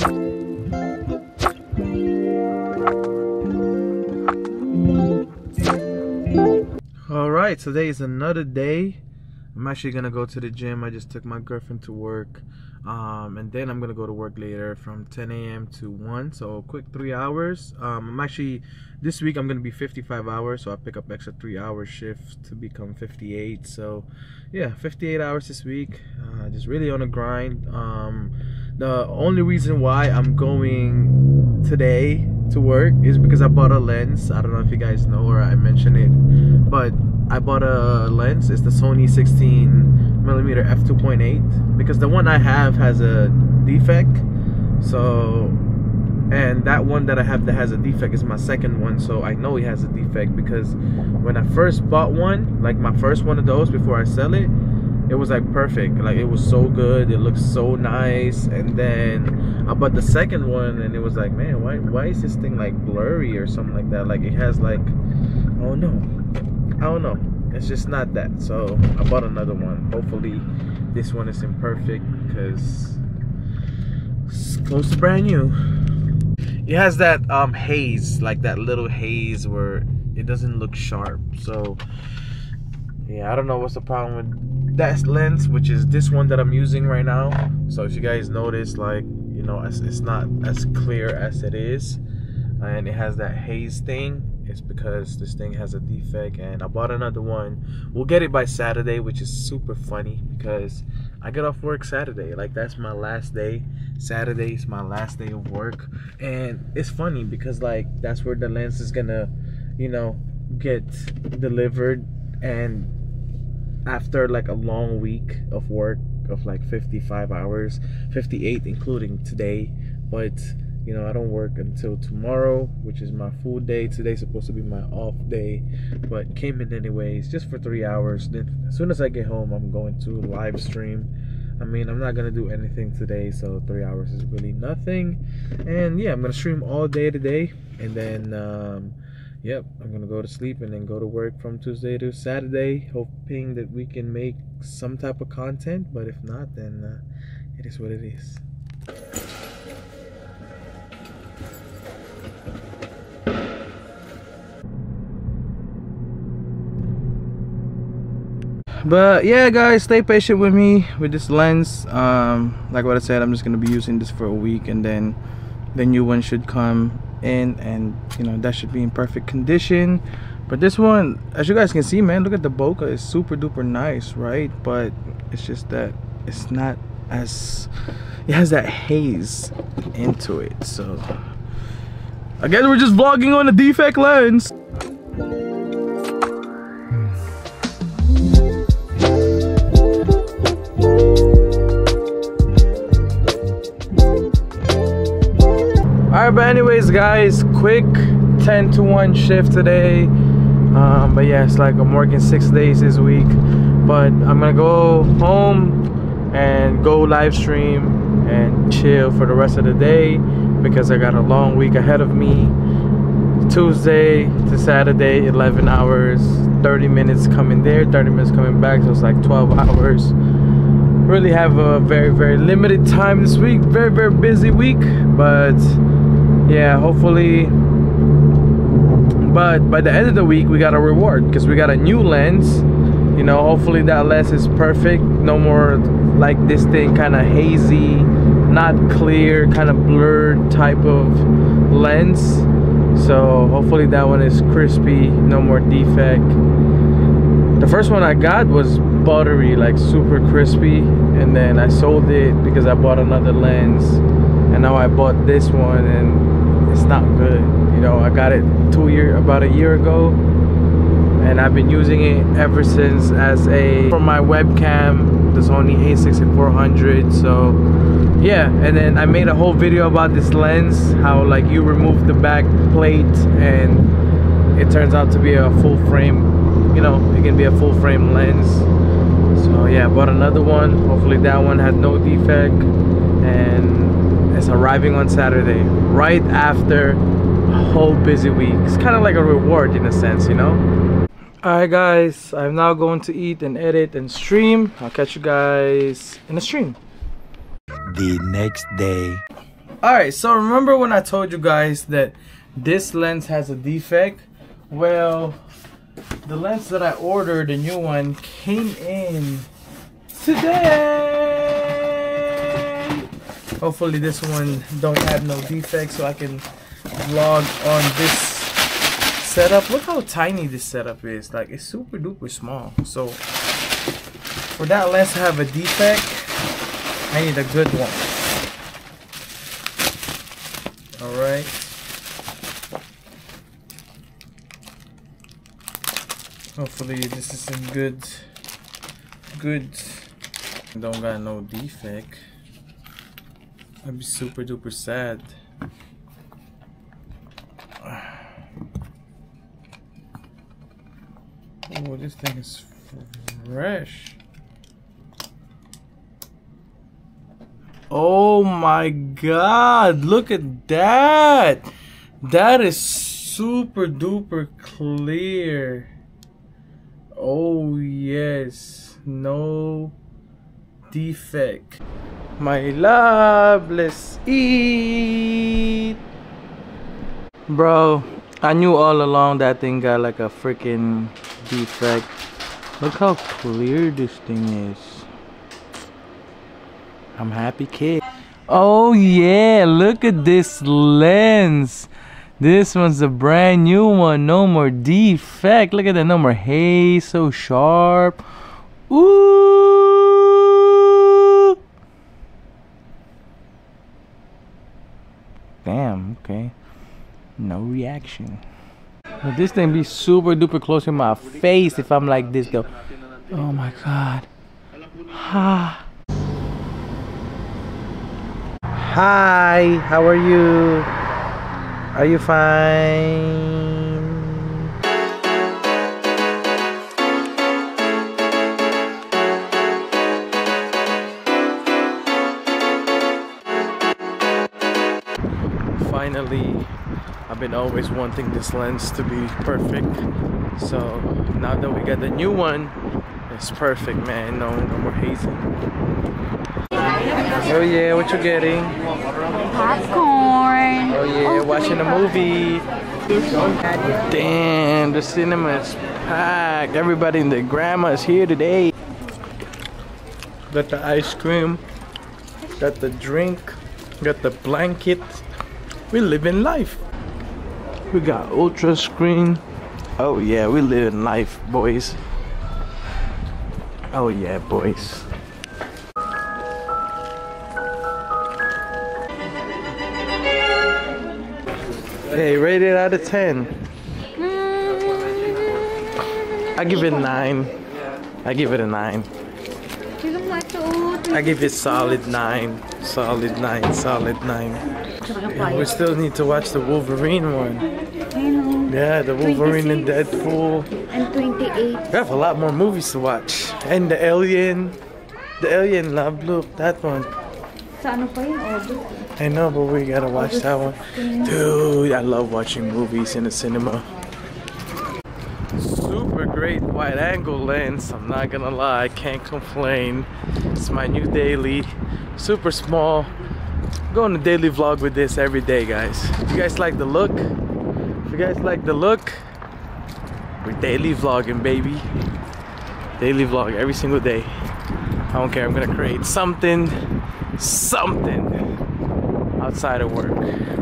All right, today is another day. I'm actually gonna go to the gym. I just took my girlfriend to work, um, and then I'm gonna go to work later from 10 a.m. to 1. So quick three hours. Um, I'm actually this week I'm gonna be 55 hours, so I pick up extra three hour shift to become 58. So yeah, 58 hours this week. Uh, just really on a grind. Um, the only reason why I'm going today to work is because I bought a lens. I don't know if you guys know or I mentioned it, but I bought a lens. It's the Sony 16 millimeter f2.8 because the one I have has a defect. So, and that one that I have that has a defect is my second one. So I know it has a defect because when I first bought one, like my first one of those before I sell it, it was like perfect. Like it was so good. It looks so nice. And then I bought the second one and it was like man why why is this thing like blurry or something like that? Like it has like oh no I don't know. It's just not that. So I bought another one. Hopefully this one is imperfect because it's close to brand new. It has that um haze like that little haze where it doesn't look sharp. So yeah I don't know what's the problem with that lens which is this one that I'm using right now. So if you guys notice like you know it's, it's not as clear as it is. And it has that haze thing. It's because this thing has a defect. And I bought another one. We'll get it by Saturday which is super funny because I get off work Saturday. Like that's my last day. Saturday is my last day of work. And it's funny because like that's where the lens is gonna you know get delivered. And after like a long week of work of like 55 hours 58 including today. But you know i don't work until tomorrow which is my full day. Today's supposed to be my off day but came in anyways just for three hours. Then as soon as i get home i'm going to live stream. I mean i'm not gonna do anything today so three hours is really nothing. And yeah i'm gonna stream all day today. And then um, yep, I'm gonna go to sleep and then go to work from Tuesday to Saturday, hoping that we can make some type of content. But if not, then uh, it is what it is. but yeah guys stay patient with me with this lens um, like what i said i'm just gonna be using this for a week and then the new one should come in and you know that should be in perfect condition. But this one as you guys can see man look at the bokeh. It's super duper nice right? But it's just that it's not as it has that haze into it. So I guess we're just vlogging on a defect lens. Alright, but anyways, guys, quick 10 to 1 shift today. Um, but yeah, it's like I'm working six days this week. But I'm gonna go home and go live stream and chill for the rest of the day because I got a long week ahead of me. Tuesday to Saturday, 11 hours, 30 minutes coming there, 30 minutes coming back, so it's like 12 hours. Really have a very, very limited time this week. Very, very busy week, but yeah hopefully. But by the end of the week we got a reward because we got a new lens. You know hopefully that lens is perfect. No more like this thing kind of hazy not clear kind of blurred type of lens. So hopefully that one is crispy no more defect. The first one I got was buttery like super crispy. And then I sold it because I bought another lens and now I bought this one and it's not good you know I got it two year about a year ago. And I've been using it ever since as a for my webcam the Sony a6400 so yeah. And then I made a whole video about this lens how like you remove the back plate and it turns out to be a full frame you know it can be a full frame lens. So yeah bought another one. Hopefully that one had no defect. And is arriving on Saturday, right after a whole busy week. It's kind of like a reward in a sense, you know? Alright guys, I'm now going to eat and edit and stream. I'll catch you guys in the stream. The next day. Alright, so remember when I told you guys that this lens has a defect? Well, the lens that I ordered, the new one, came in today. Hopefully this one don't have no defects so I can vlog on this setup. Look how tiny this setup is. Like it's super duper small. So for that lens to have a defect, I need a good one. Alright. Hopefully this is in good good don't got no defect. I'd be super duper sad. Oh, this thing is fresh. Oh my god, look at that! That is super duper clear. Oh yes, no defect. My love, let's eat. Bro, I knew all along that thing got like a freaking defect. Look how clear this thing is. I'm happy kid. Oh yeah, look at this lens. This one's a brand new one. No more defect. Look at that. No more haze. So sharp. Ooh. Damn. Okay. No reaction. But this thing be super duper close to my face if I'm like this though. Oh my god. Hi, how are you? Are you fine? Finally, I've been always wanting this lens to be perfect. So now that we got the new one, it's perfect, man. No, no more hazing. Oh yeah, what you getting? Popcorn. Oh yeah, oh, watching a movie. Damn, the cinema is packed. Everybody and their grandma is here today. Got the ice cream. Got the drink. Got the blanket. We living life. We got ultra screen. Oh yeah, we living life, boys. Oh yeah, boys. Hey, rate it out of 10. I give it a 9. I give it a 9. I give it solid 9. Solid 9. Solid 9. And we still need to watch the Wolverine one. Yeah, the Wolverine and Deadpool. And 28. We have a lot more movies to watch. And the Alien. The Alien Love Loop. That one. Sa ano pa yun? August. I know, but we gotta watch that one. Dude, I love watching movies in the cinema. Great wide angle lens. I'm not gonna lie, I can't complain. It's my new daily. Super small. Going to daily vlog with this every day, guys. If you guys like the look, if you guys like the look, we're daily vlogging, baby. Daily vlog every single day. I don't care, I'm gonna create something, something outside of work.